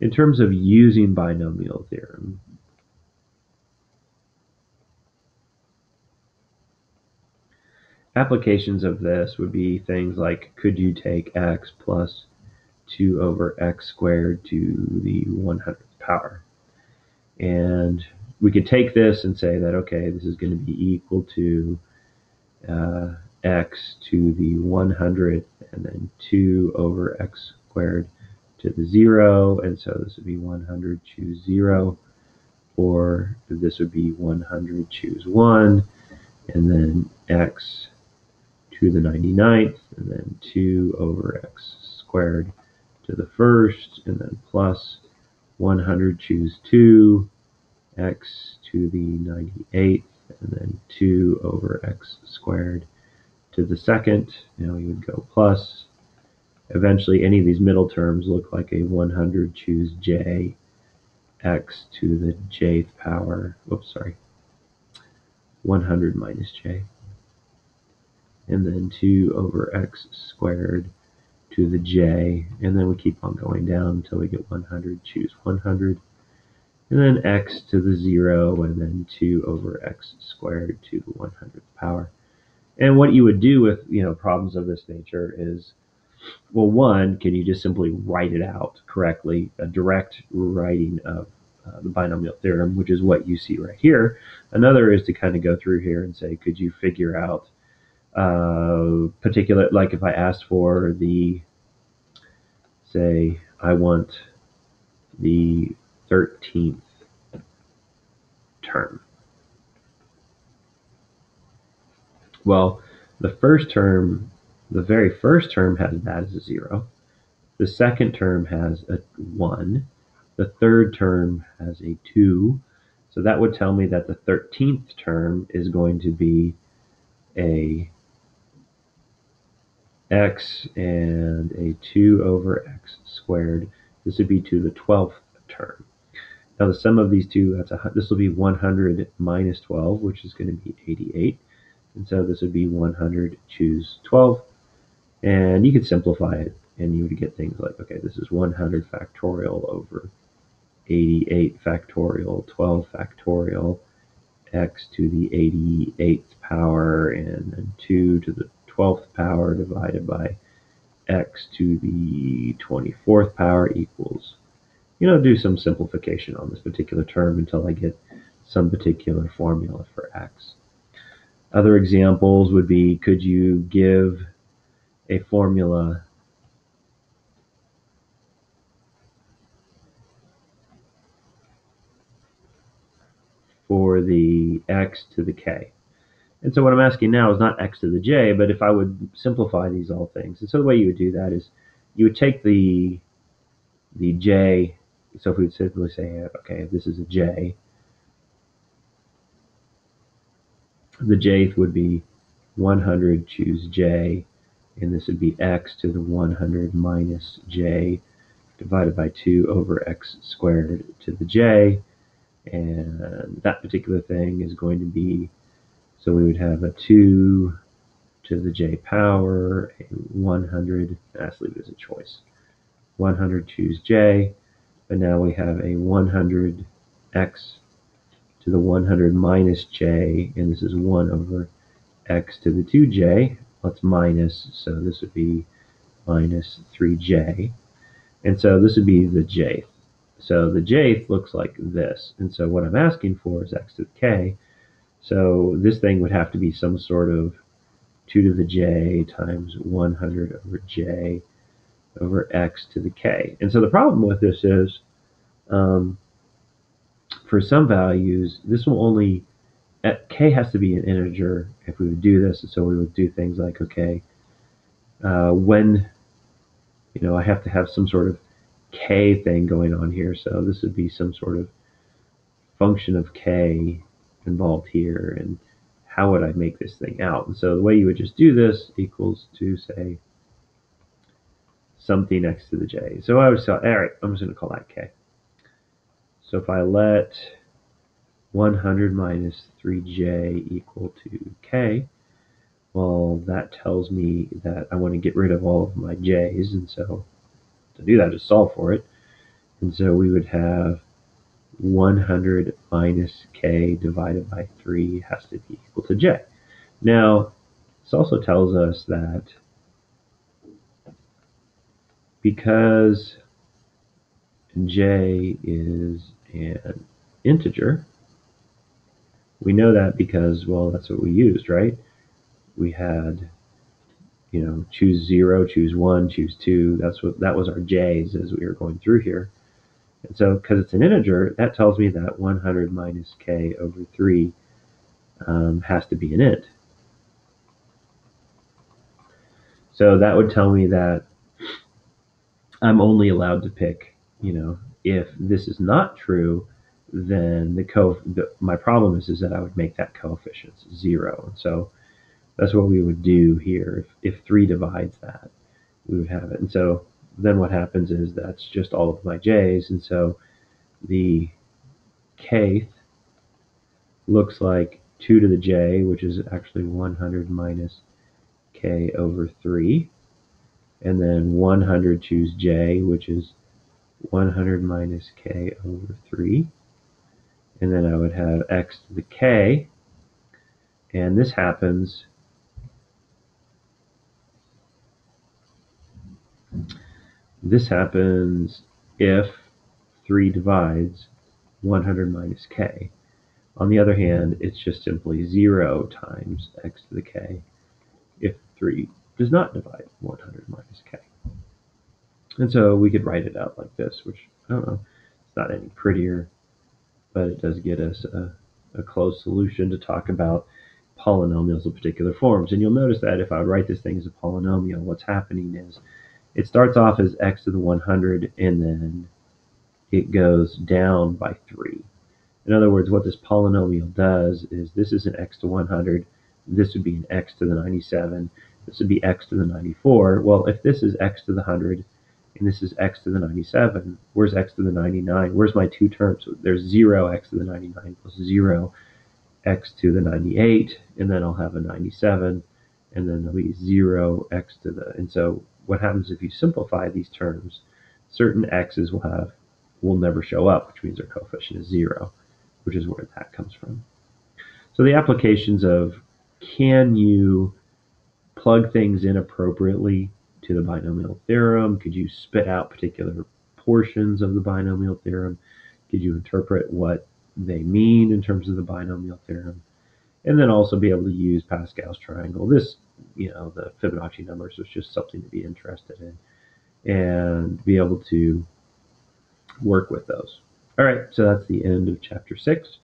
In terms of using binomial theorem, applications of this would be things like could you take x plus 2 over x squared to the 100th power? And we could take this and say that, okay, this is going to be equal to uh, x to the 100th and then 2 over x squared to the 0. And so this would be 100, choose 0. Or this would be 100, choose 1. And then x to the 99th, and then 2 over x squared to the first, and then plus 100, choose 2, x to the 98th, and then 2 over x squared to the second. Now we would go plus. Eventually, any of these middle terms look like a 100, choose j, x to the jth power. Oops, sorry. 100 minus j and then 2 over x squared to the j, and then we keep on going down until we get 100, choose 100, and then x to the 0, and then 2 over x squared to the 100th power. And what you would do with you know problems of this nature is, well, one, can you just simply write it out correctly, a direct writing of uh, the binomial theorem, which is what you see right here. Another is to kind of go through here and say, could you figure out uh, particular, like if I asked for the, say, I want the 13th term. Well, the first term, the very first term has that as a zero. The second term has a one. The third term has a two. So that would tell me that the 13th term is going to be a x and a 2 over x squared. This would be to the 12th term. Now the sum of these two, that's a, this will be 100 minus 12, which is going to be 88. And so this would be 100, choose 12. And you could simplify it, and you would get things like, okay, this is 100 factorial over 88 factorial, 12 factorial, x to the 88th power, and then 2 to the 12th power divided by x to the 24th power equals, you know, do some simplification on this particular term until I get some particular formula for x. Other examples would be, could you give a formula for the x to the k? And so what I'm asking now is not x to the j, but if I would simplify these all things. And so the way you would do that is you would take the the j, so if we would simply say, okay, if this is a j, the jth would be 100, choose j, and this would be x to the 100 minus j divided by 2 over x squared to the j. And that particular thing is going to be so we would have a 2 to the j power, a 100, let's leave it as a choice. 100 choose j, but now we have a 100x to the 100 minus j, and this is 1 over x to the 2j. Let's minus, so this would be minus 3j. And so this would be the jth. So the jth looks like this. And so what I'm asking for is x to the k. So this thing would have to be some sort of 2 to the j times 100 over j over x to the k. And so the problem with this is, um, for some values, this will only, k has to be an integer if we would do this. So we would do things like, okay, uh, when, you know, I have to have some sort of k thing going on here. So this would be some sort of function of k involved here and how would I make this thing out? And so the way you would just do this equals to say something next to the j. So I would say, all right, I'm just going to call that k. So if I let 100 minus 3j equal to k, well, that tells me that I want to get rid of all of my j's, and so to do that, just solve for it. And so we would have 100 minus k divided by 3 has to be equal to j. Now, this also tells us that because j is an integer, we know that because, well, that's what we used, right? We had, you know, choose 0, choose 1, choose 2. That's what that was our j's as we were going through here. And so, because it's an integer, that tells me that 100 minus k over 3 um, has to be an int. So that would tell me that I'm only allowed to pick, you know, if this is not true, then the co the, my problem is is that I would make that coefficient zero. And so that's what we would do here. If if three divides that, we would have it. And so then what happens is that's just all of my j's, and so the kth looks like 2 to the j, which is actually 100 minus k over 3. And then 100 choose j, which is 100 minus k over 3. And then I would have x to the k. And this happens this happens if 3 divides 100 minus k. On the other hand, it's just simply 0 times x to the k if 3 does not divide 100 minus k. And so we could write it out like this, which, I don't know, it's not any prettier, but it does get us a, a closed solution to talk about polynomials of particular forms. And you'll notice that if I write this thing as a polynomial, what's happening is it starts off as x to the 100 and then it goes down by 3. In other words, what this polynomial does is this is an x to 100, this would be an x to the 97, this would be x to the 94. Well, if this is x to the 100 and this is x to the 97, where's x to the 99? Where's my two terms? There's 0 x to the 99 plus 0 x to the 98, and then I'll have a 97, and then there'll be 0 x to the, and so what happens if you simplify these terms, certain x's will have will never show up, which means their coefficient is 0, which is where that comes from. So the applications of can you plug things in appropriately to the binomial theorem? Could you spit out particular portions of the binomial theorem? Could you interpret what they mean in terms of the binomial theorem? And then also be able to use Pascal's triangle. This, you know, the Fibonacci numbers was just something to be interested in and be able to work with those. All right, so that's the end of chapter six.